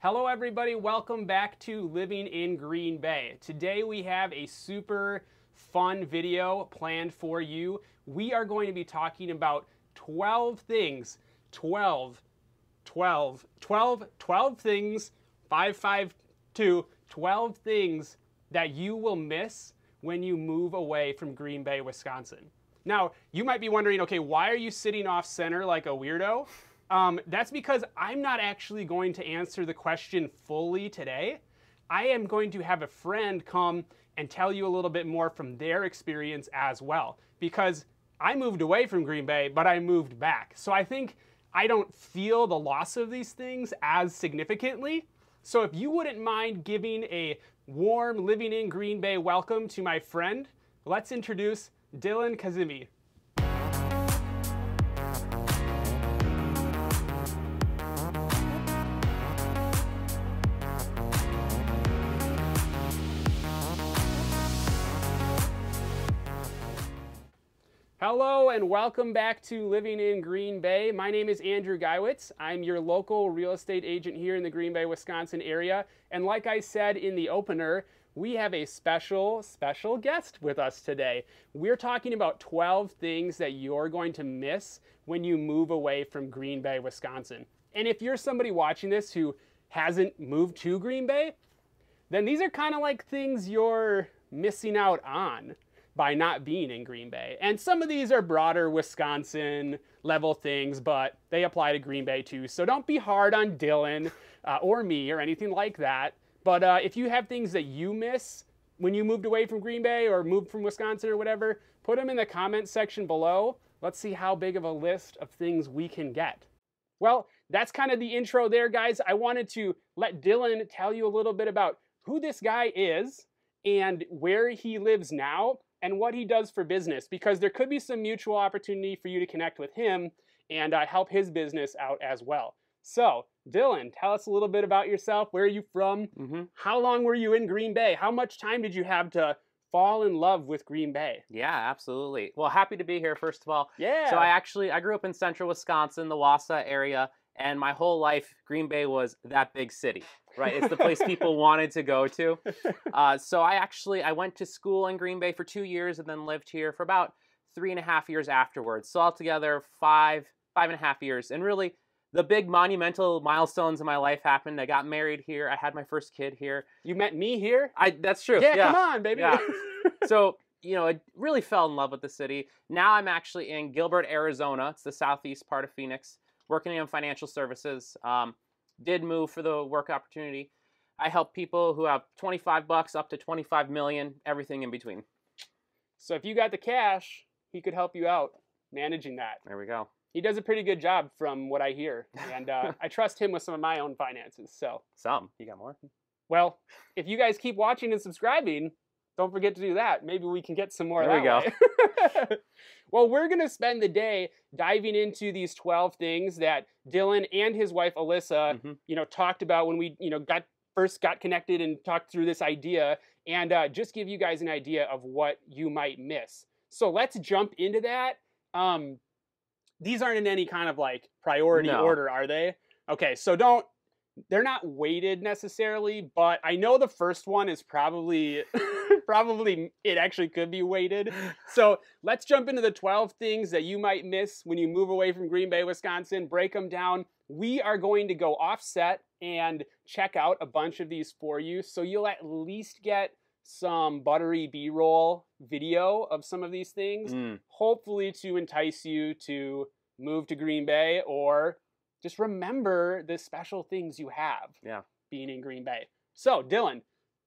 Hello, everybody. Welcome back to Living in Green Bay. Today we have a super fun video planned for you. We are going to be talking about 12 things, 12, 12, 12, 12 things, 552, 12 things that you will miss when you move away from Green Bay, Wisconsin. Now, you might be wondering, okay, why are you sitting off center like a weirdo? Um, that's because I'm not actually going to answer the question fully today. I am going to have a friend come and tell you a little bit more from their experience as well. Because I moved away from Green Bay, but I moved back. So I think I don't feel the loss of these things as significantly. So if you wouldn't mind giving a warm living in Green Bay welcome to my friend, let's introduce Dylan Kazemi. Hello and welcome back to Living in Green Bay. My name is Andrew Guywitz. I'm your local real estate agent here in the Green Bay, Wisconsin area. And like I said in the opener, we have a special, special guest with us today. We're talking about 12 things that you're going to miss when you move away from Green Bay, Wisconsin. And if you're somebody watching this who hasn't moved to Green Bay, then these are kind of like things you're missing out on by not being in Green Bay. And some of these are broader Wisconsin level things, but they apply to Green Bay too. So don't be hard on Dylan uh, or me or anything like that. But uh, if you have things that you miss when you moved away from Green Bay or moved from Wisconsin or whatever, put them in the comments section below. Let's see how big of a list of things we can get. Well, that's kind of the intro there, guys. I wanted to let Dylan tell you a little bit about who this guy is and where he lives now and what he does for business because there could be some mutual opportunity for you to connect with him and uh, help his business out as well. So, Dylan, tell us a little bit about yourself. Where are you from? Mm-hmm. How long were you in Green Bay? How much time did you have to fall in love with Green Bay? Yeah, absolutely. Well, happy to be here, first of all. Yeah. So, I actually I grew up in central Wisconsin, the Wausau area, and my whole life, Green Bay was that big city right? It's the place people wanted to go to. Uh, so I actually I went to school in Green Bay for two years and then lived here for about three and a half years afterwards. So altogether five five and a half years. And really, the big monumental milestones in my life happened. I got married here. I had my first kid here. You met me here? I that's true. Yeah, yeah. come on, baby. Yeah. so you know, I really fell in love with the city. Now I'm actually in Gilbert, Arizona. It's the southeast part of Phoenix, working in financial services. Um, did move for the work opportunity. I help people who have 25 bucks up to 25 million, everything in between. So if you got the cash, he could help you out managing that. There we go. He does a pretty good job from what I hear, and uh, I trust him with some of my own finances. So some, you got more. Well, if you guys keep watching and subscribing, don't forget to do that. Maybe we can get some more. There we go. well, we're going to spend the day diving into these 12 things that Dylan and his wife Alyssa, mm-hmm. you know, talked about when we, you know, got first got connected and talked through this idea and uh, just give you guys an idea of what you might miss. So let's jump into that. Um, these aren't in any kind of like priority no. order, are they? Okay, so don't they're not weighted necessarily, but I know the first one is probably probably it actually could be weighted. So let's jump into the 12 things that you might miss when you move away from Green Bay, Wisconsin. Break them down. We are going to go offset and check out a bunch of these for you, so you'll at least get some buttery B-roll video of some of these things, mm. hopefully to entice you to move to Green Bay or just remember the special things you have yeah. being in Green Bay. So, Dylan,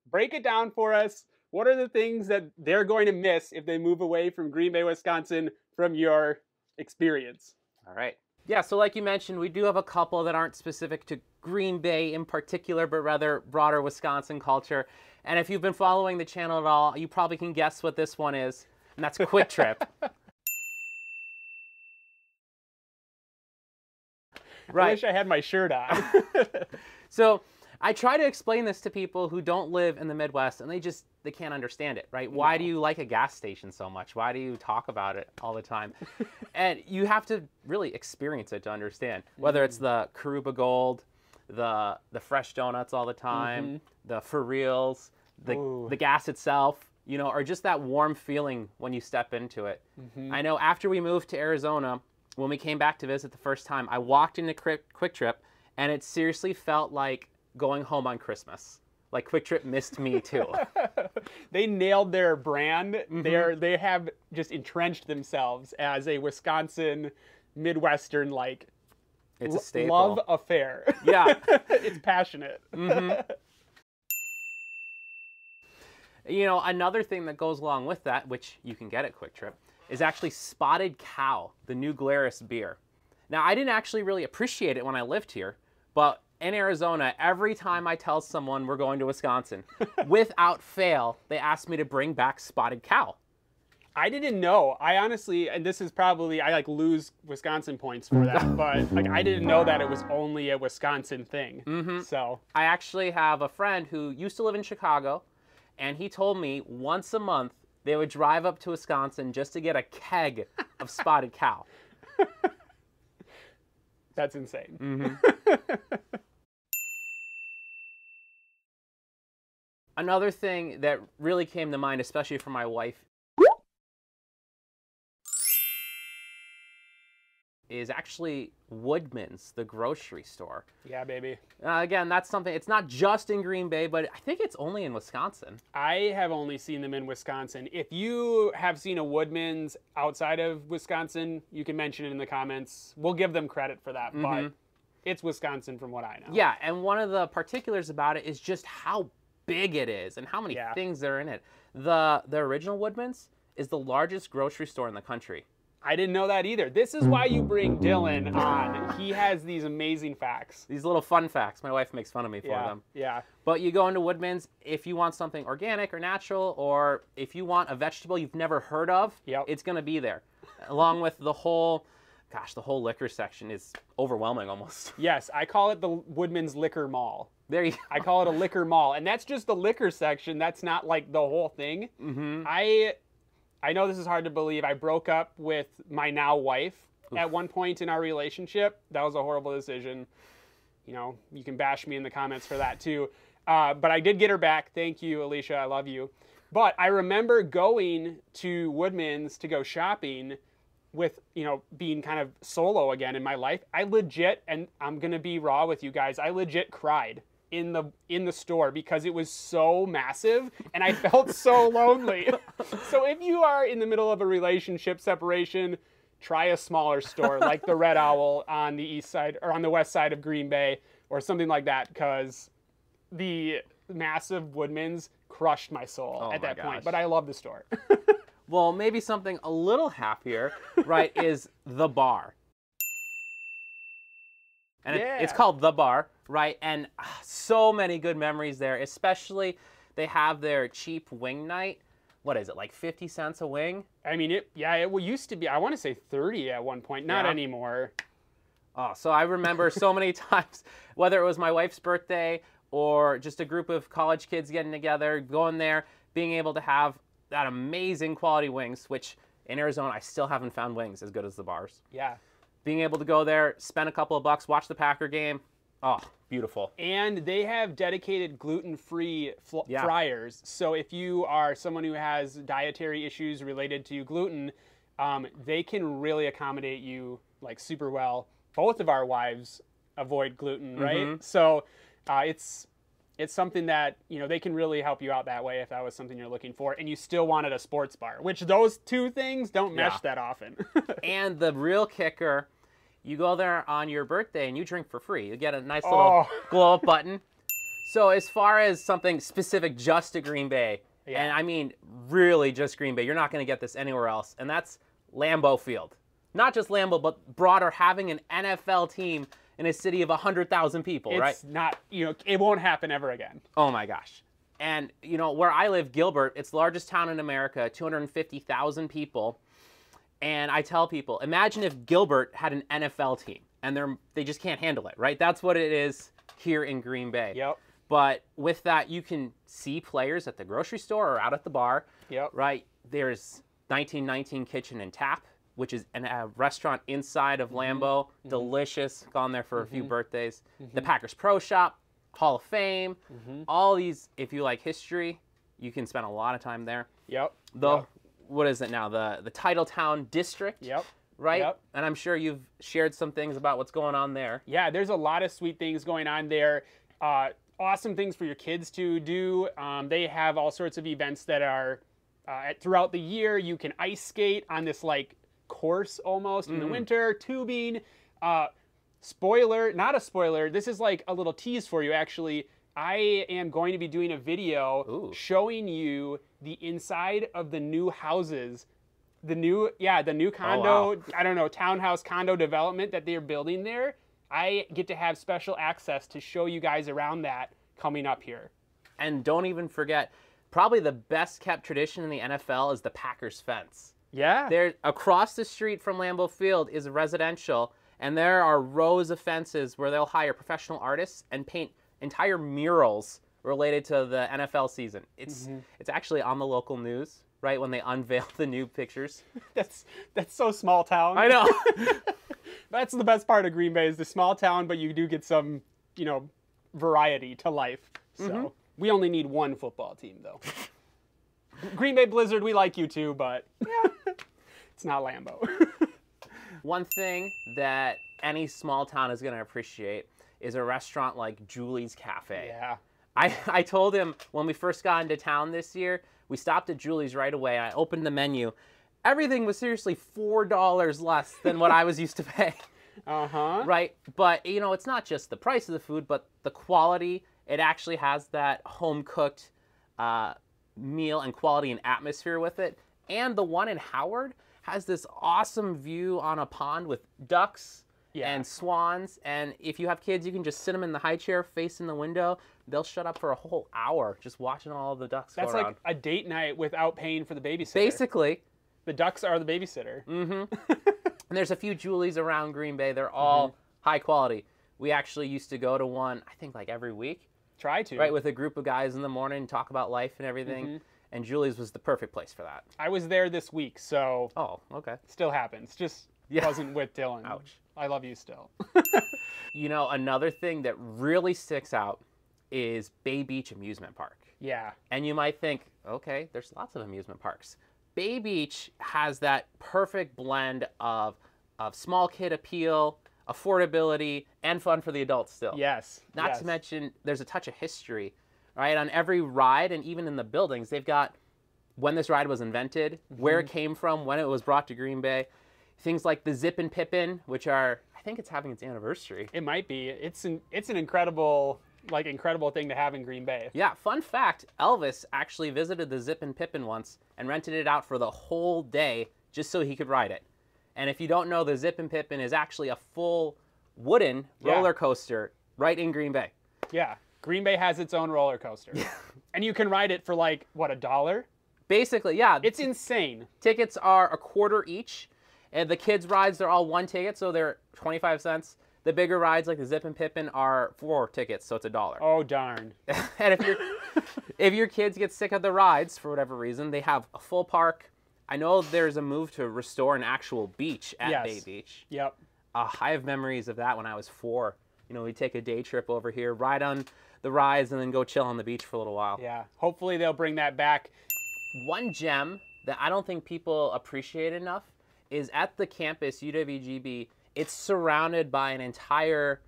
break it down for us. What are the things that they're going to miss if they move away from Green Bay, Wisconsin from your experience? All right. Yeah, so like you mentioned, we do have a couple that aren't specific to Green Bay in particular, but rather broader Wisconsin culture. And if you've been following the channel at all, you probably can guess what this one is, and that's Kwik Trip. Right. I wish I had my shirt on. so I try to explain this to people who don't live in the Midwest and they just they can't understand it, right? Why do you like a gas station so much? Why do you talk about it all the time? and you have to really experience it to understand. Whether it's mm. the Karuba Gold, the the fresh donuts all the time, Mhm. the for reals, the Ooh. the gas itself, you know, or just that warm feeling when you step into it. Mhm. I know after we moved to Arizona, when we came back to visit the first time, I walked into Kwik, Kwik Trip and it seriously felt like going home on Christmas. Like Kwik Trip missed me too. they nailed their brand. Mhm. They're they have just entrenched themselves as a Wisconsin Midwestern like It's a staple. love affair. Yeah. it's passionate. Mhm. You know, another thing that goes along with that, which you can get at Kwik Trip, is actually Spotted Cow, the New Glarus beer. Now, I didn't actually really appreciate it when I lived here, but in Arizona, every time I tell someone we're going to Wisconsin, without fail, they ask me to bring back Spotted Cow. I didn't know. I honestly, and this is probably I like lose Wisconsin points for that, but like I didn't know that it was only a Wisconsin thing. Mhm. So I actually have a friend who used to live in Chicago, and he told me once a month they would drive up to Wisconsin just to get a keg of Spotted Cow. that's insane. Mm-hmm. Another thing that really came to mind, especially for my wife, is actually Woodman's, the grocery store. Yeah, baby. Uh, again, that's something, it's not just in Green Bay, but I think it's only in Wisconsin. I have only seen them in Wisconsin. If you have seen a Woodman's outside of Wisconsin, you can mention it in the comments. We'll give them credit for that, but Mhm. it's Wisconsin from what I know. Yeah, and one of the particulars about it is just how big it is and how many Yeah. things there are in it. The the original Woodman's is the largest grocery store in the country. I didn't know that either. This is why you bring Dylan on. He has these amazing facts. These little fun facts. My wife makes fun of me for Yeah, them. yeah. But you go into Woodman's if you want something organic or natural, or if you want a vegetable you've never heard of, Yep. it's going to be there. Along with the whole, gosh, the whole liquor section is overwhelming almost. Yes, I call it the Woodman's Liquor Mall. There you go. I call it a liquor mall, and that's just the liquor section. That's not like the whole thing. hmm I I know this is hard to believe. I broke up with my now wife at one point in our relationship. That was a horrible decision. You know, you can bash me in the comments for that too. Uh, but I did get her back. Thank you, Alicia. I love you. But I remember going to Woodman's to go shopping with, you know, being kind of solo again in my life. I legit, and I'm gonna be raw with you guys. I legit cried in the in the store because it was so massive and I felt so lonely. so if you are in the middle of a relationship separation, try a smaller store like the Red Owl on the east side or on the west side of Green Bay or something like that because the massive Woodman's crushed my soul Oh at my that point. But I love the store. Well, maybe something a little happier, right, is the bar. And it- it's called The Bar, right? And ah, so many good memories there, especially they have their cheap wing night. What is it, like 50 cents a wing? I mean, it yeah, it used to be. I want to say 30 at one point, not Yeah. anymore. Oh, so I remember so many times, whether it was my wife's birthday or just a group of college kids getting together, going there, being able to have that amazing quality wings, which in Arizona, I still haven't found wings as good as the bars. Yeah. being able to go there, spend a couple of bucks, watch the Packer game. Oh, beautiful. And they have dedicated gluten-free Yeah. fryers. So if you are someone who has dietary issues related to gluten, um, they can really accommodate you like super well. Both of our wives avoid gluten, right? Mhm. So uh, it's it's something that you know they can really help you out that way if that was something you're looking for, and you still wanted a sports bar, which those two things don't mesh Yeah. that often. And the real kicker, you go there on your birthday and you drink for free. You get a nice little Oh. glow up button. So as far as something specific just to Green Bay, Yeah. and I mean really just Green Bay, you're not going to get this anywhere else, and that's Lambeau Field. Not just Lambeau, but broader having an NFL team in a city of 100,000 people, right? it's not you know it won't happen ever again. Oh my gosh. And you know, where I live, Gilbert, it's the largest town in America, 250,000 people. And I tell people, imagine if Gilbert had an NFL team and they're they just can't handle it, right? That's what it is here in Green Bay. Yep. But with that, you can see players at the grocery store or out at the bar, Yep. right? There's 1919 Kitchen and Tap, which is an, a restaurant inside of mm-hmm. Lambeau. Mm-hmm. Delicious. Gone there for a few mm-hmm. birthdays. The Packers Pro Shop, Hall of Fame. All these, if you like history, you can spend a lot of time there. Yep. The Yep. What is it now? The the Titletown District, Yep. right? Yep. And I'm sure you've shared some things about what's going on there. Yeah, there's a lot of sweet things going on there. Uh, awesome things for your kids to do. Um, they have all sorts of events that are uh, at- throughout the year. You can ice skate on this like course almost in the winter, tubing. Uh, spoiler, not a spoiler. This is like a little tease for you actually. I am going to be doing a video Ooh. showing you the inside of the new houses the new yeah the new oh, condo wow. i don't know townhouse condo development that they're building there i get to have special access to show you guys around that coming up here And don't even forget, probably the best kept tradition in the NFL is the Packers fence. yeah There, across the street from Lambeau Field is residential, and there are rows of fences where they'll hire professional artists and paint entire murals related to the NFL season. It's it's actually on the local news, right when they unveil the new pictures. that's that's so small town I know. that's the best part of green bay is the small town but you do get some you know variety to life so Mm-hmm. we only need one football team though green bay blizzard we like you too but yeah. it's not Lambeau One thing that any small town is going to appreciate is a restaurant like Julie's Cafe. yeah I, I told him when we first got into town this year, we stopped at Julie's right away. I opened the menu. Everything was seriously $4 less than what I was used to pay. uh-huh Right? But, you know, it's not just the price of the food, but the quality. It actually has that home cooked uh, meal and quality and atmosphere with it. And the one in Howard has this awesome view on a pond with ducks Yeah. and swans. And if you have kids, you can just sit them in the high chair facing the window. They'll shut up for a whole hour just watching all the ducks That's like a date night without paying for the babysitter. Basically, the ducks are the babysitter. Mm-hmm. and there's a few Julie's around Green Bay. They're all high quality. We actually used to go to one, I think, like every week. Try to. right with a group of guys in the morning talk about life and everything Mm-hmm. And julie's was the perfect place for that I was there this week, so oh okay still happens. Just Yeah. wasn't with Dylan. Ouch. I love you still. you know another thing that really sticks out is bay beach amusement park yeah. and you might think okay there's lots of amusement parks bay beach has that perfect blend of of small kid appeal affordability and fun for the adults still Yes. Not yes. to mention, there's a touch of history, right? On every ride and even in the buildings, they've got when this ride was invented, where Mm-hmm. it came from, when it was brought to Green Bay. Things like the Zippin Pippin, which are, I think it's having its anniversary. It might be. It's an it's an incredible like incredible thing to have in Green Bay. Yeah, fun fact Elvis actually visited the Zippin Pippin once and rented it out for the whole day just so he could ride it. And if you don't know, the Zippin Pippin is actually a full wooden Yeah. roller coaster right in Green Bay. Yeah. Green Bay has its own roller coaster. and you can ride it for like what a dollar? Basically, yeah, It's insane. tickets are a quarter each and the kids rides they're all one ticket so they're 25 cents the bigger rides like the Zippin Pippin are four tickets so it's a dollar Oh darn. and if your if your kids get sick of the rides for whatever reason they have a full park i know there's a move to restore an actual beach at Yes. bay beach Yep. uh, i have memories of that when i was four you know we take a day trip over here ride on the rides and then go chill on the beach for a little while Yeah. Hopefully they'll bring that back. one gem that I don't think people appreciate enough is at the campus UWGB. It's surrounded by an entire,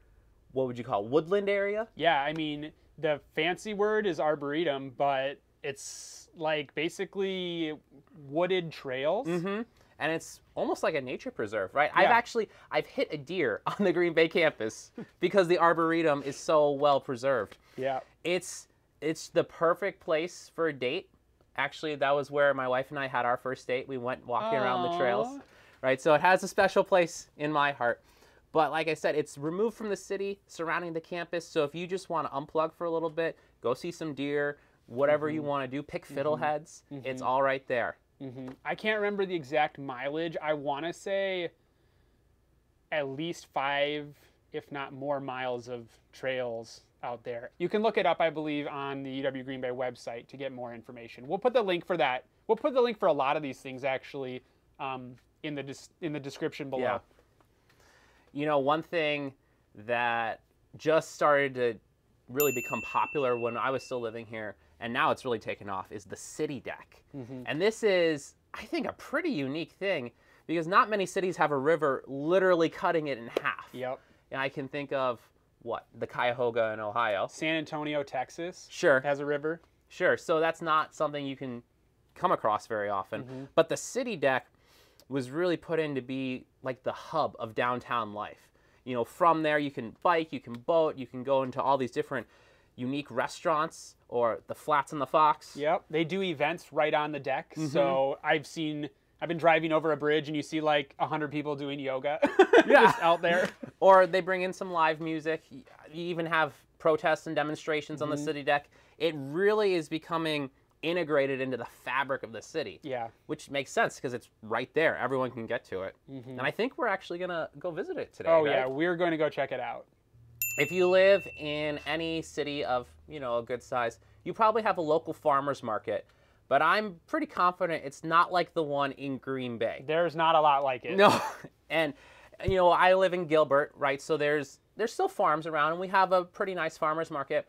what would you call it, woodland area? Yeah, I mean, the fancy word is arboretum, but it's like basically wooded trails. Mm-hmm. And it's almost like a nature preserve, right? Yeah. I've actually I've hit a deer on the Green Bay campus because the arboretum is so well preserved. Yeah. It's it's the perfect place for a date. Actually, that was where my wife and I had our first date. We went walking around the trails. Right? So it has a special place in my heart. But like I said, it's removed from the city, surrounding the campus. So if you just want to unplug for a little bit, go see some deer, whatever you mm-hmm. want to do, pick mm-hmm. fiddleheads, it's mm-hmm. all right there. hmm I can't remember the exact mileage. I want to say at least five, if not more, miles of trails out there. You can look it up, I believe, on the UW Green Bay website to get more information. We'll put the link for that. We'll put the link for a lot of these things actually um, in the dis- in the description below. Yeah. You know, one thing that just started to really become popular when I was still living here, and now it's really taken off, is the city deck. Mhm. And this is, I think, a pretty unique thing because not many cities have a river literally cutting it in half. Yep. And I can think of what the Cuyahoga in Ohio. San Antonio, Texas Sure, has a river. sure. So that's not something you can come across very often. Mm-hmm. But the city deck was really put in to be like the hub of downtown life. You know, from there you can bike, you can boat, you can go into all these different unique restaurants or the Flats and the Fox. Yep. They do events right on the deck. Mm-hmm. So I've seen I've been driving over a bridge and you see like a hundred people doing yoga Yeah. just out there. Or they bring in some live music. You even have protests and demonstrations on the Mm-hmm. city deck. It really is becoming integrated into the fabric of the city. Yeah. Which makes sense because it's right there. Everyone can get to it. And I think we're actually going to go visit it today. Mm-hmm. Oh right? yeah, we're going to go check it out. If you live in any city of, you know, a good size, you probably have a local farmers market. But I'm pretty confident it's not like the one in Green Bay. There's not a lot like it. No, and you know I live in Gilbert, right? So there's there's still farms around, and we have a pretty nice farmers market.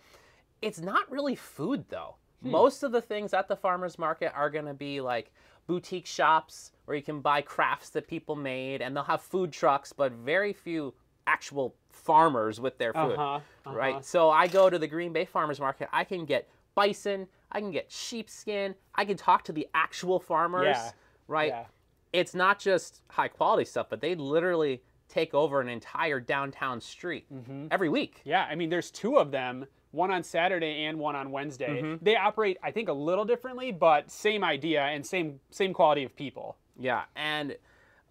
It's not really food though. Most of the things at the farmers market are going to be like boutique shops where you can buy crafts that people made, and they'll have food trucks, but very few actual farmers with their food, Uh-huh. uh-huh. right? So I go to the Green Bay farmers market. I can get bison, I can get sheepskin, I can talk to the actual farmers, Yeah, right? Yeah. it's not just high quality stuff, but they literally take over an entire downtown street Mm-hmm. every week. Yeah, I mean, there's two of them, one on Saturday and one on Wednesday. Mm-hmm. They operate, I think, a little differently, but same idea and same same quality of people. Yeah, and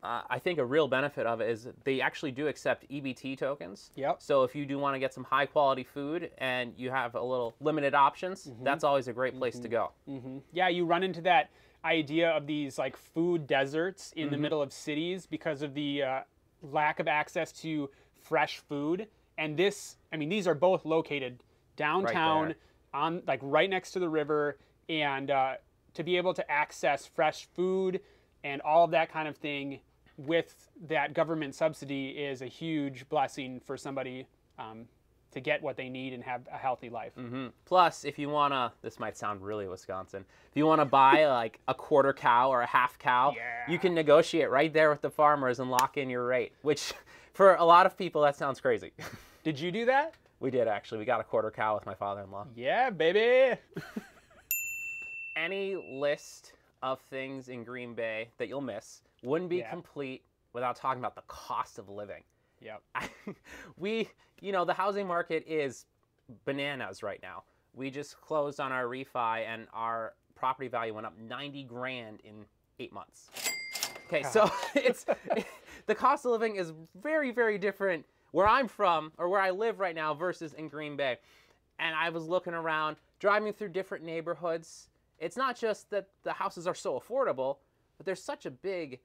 uh, I think a real benefit of it is they actually do accept EBT tokens. Yep. So if you do want to get some high quality food and you have a little limited options, Mm-hmm. that's always a great place to go. Yeah, you run into that idea of these like food deserts in Mm-hmm. the middle of cities because of the uh, lack of access to fresh food. And this, I mean, these are both located downtown, there. on like right next to the river, and uh, to be able to access fresh food and all of that kind of thing with that government subsidy is a huge blessing for somebody um, to get what they need and have a healthy life. hmm Plus, if you wanna, this might sound really Wisconsin. If you wanna buy like a quarter cow or a half cow, Yeah. you can negotiate right there with the farmers and lock in your rate. Which, for a lot of people, that sounds crazy. Did you do that? we did actually. We got a quarter cow with my father-in-law. Yeah, baby. Any list of things in Green Bay that you'll miss wouldn't be Yeah. complete without talking about the cost of living. Yep. we, you know, the housing market is bananas right now. We just closed on our refi and our property value went up 90 grand in eight months. Okay, so it's the cost of living is very, very different where I'm from or where I live right now versus in Green Bay. And I was looking around, driving through different neighborhoods. It's not just that the houses are so affordable, but there's such a big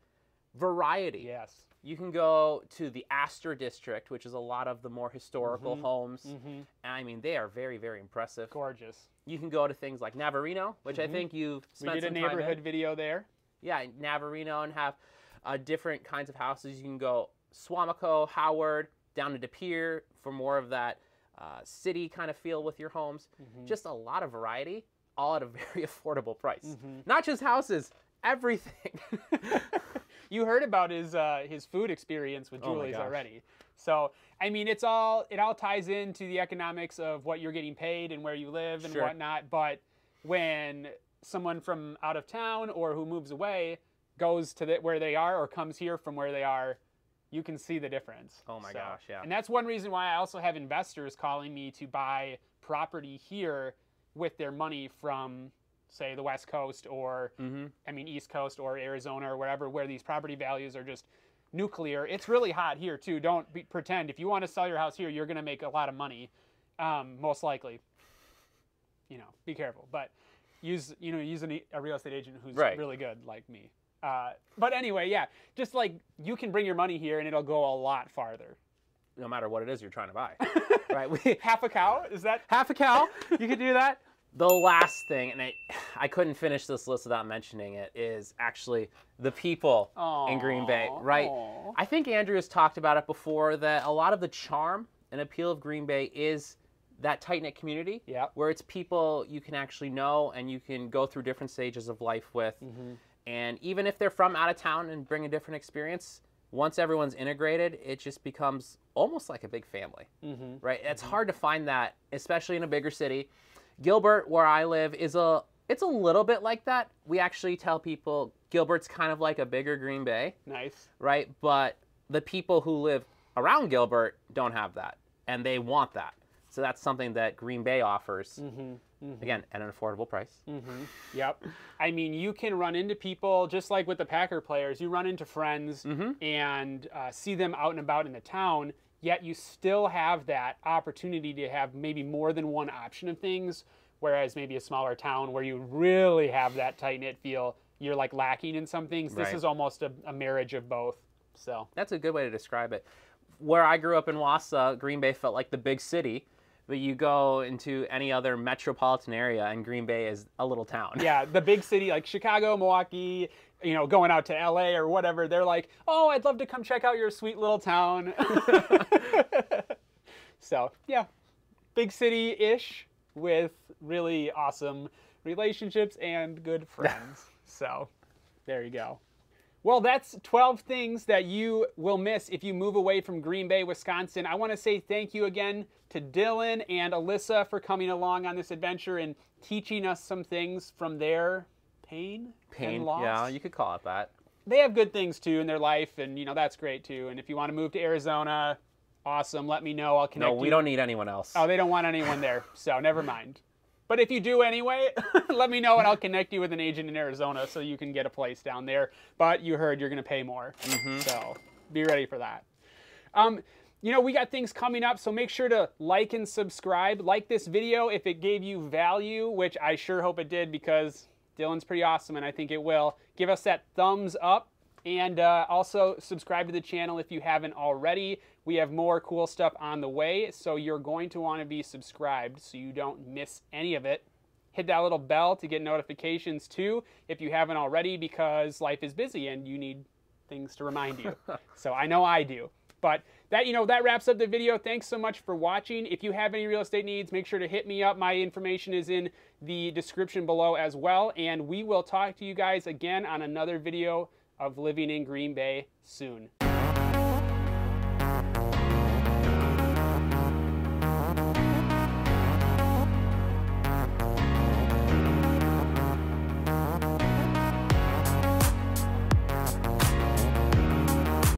variety. Yes. You can go to the Astor District, which is a lot of the more historical Mhm. homes. Mm-hmm. I mean, they are very, very impressive. Gorgeous. You can go to things like Navarino, which I Mhm. think you've We spent did a neighborhood video there. Yeah, Navarino, and have uh, different kinds of houses. You can go Suamico, Howard, down to De Pere for more of that uh, city kind of feel with your homes. Mm-hmm. Just a lot of variety, all at a very affordable price. Mhm. Not just houses, everything. you heard about his uh, his food experience with Oh Julie's gosh. already. So I mean, it's all it all ties into the economics of what you're getting paid and where you live and Sure. whatnot. But when someone from out of town or who moves away goes to the, where they are or comes here from where they are, you can see the difference. Oh my gosh, yeah. And that's one reason why I also have investors calling me to buy property here with their money from, say, the West Coast or mm-hmm. I mean, East Coast or Arizona or wherever, where these property values are just nuclear. It's really hot here too. Don't be, pretend if you want to sell your house here, you're going to make a lot of money, um, most likely. You know, be careful, but use you know use an, a real estate agent who's Right. really good like me. Uh, but anyway, yeah, just like you can bring your money here and it'll go a lot farther. No matter what it is you're trying to buy. right? We, Half a cow is that? half a cow, you could do that. The last thing, and I, I couldn't finish this list without mentioning it, is actually the people in Green Bay, right? aw. I think Andrew has talked about it before that a lot of the charm and appeal of Green Bay is that tight knit community Yep. where it's people you can actually know and you can go through different stages of life with. Mm-hmm. And even if they're from out of town and bring a different experience, once everyone's integrated, it just becomes almost like a big family, Mm-hmm. right? It's hard to find that, especially in a bigger city. Gilbert, where I live, is a it's a little bit like that. We actually tell people Gilbert's kind of like a bigger Green Bay, Nice. right? But the people who live around Gilbert don't have that, and they want that. So that's something that Green Bay offers, Mm-hmm. again, at an affordable price. Mm-hmm. Yep. I mean, you can run into people just like with the Packer players. You run into friends Mhm. and uh, see them out and about in the town. Yet you still have that opportunity to have maybe more than one option of things. Whereas maybe a smaller town where you really have that tight knit feel, you're like lacking in some things. This is almost a, a marriage of both. So That's a good way to describe it. Where I grew up in Wausau, Green Bay felt like the big city, but you go into any other metropolitan area, and Green Bay is a little town. yeah, the big city like Chicago, Milwaukee, you know, going out to LA or whatever, they're like, "Oh, I'd love to come check out your sweet little town." so, yeah. Big city-ish with really awesome relationships and good friends. so, there you go. Well, that's 12 things that you will miss if you move away from Green Bay, Wisconsin. I want to say thank you again to Dylan and Alyssa for coming along on this adventure and teaching us some things from their pain, Pain. Yeah, you could call it that. They have good things too in their life, and you know that's great too. And if you want to move to Arizona, awesome. Let me know. I'll connect No, we you. don't need anyone else. Oh, they don't want anyone there, so never mind. But if you do anyway, let me know and I'll connect you with an agent in Arizona so you can get a place down there. But you heard you're going to pay more. So be ready for that. Um, you know, we got things coming up, so make sure to like and subscribe. Like this video if it gave you value, which I sure hope it did because Dylan's pretty awesome and I think it will. Give us that thumbs up and uh, also subscribe to the channel if you haven't already. We have more cool stuff on the way, so you're going to want to be subscribed so you don't miss any of it. Hit that little bell to get notifications too if you haven't already because life is busy and you need things to remind you. so I know I do. But that you know that wraps up the video. Thanks so much for watching. If you have any real estate needs, make sure to hit me up. My information is in the description below as well, and we will talk to you guys again on another video of living in Green Bay soon.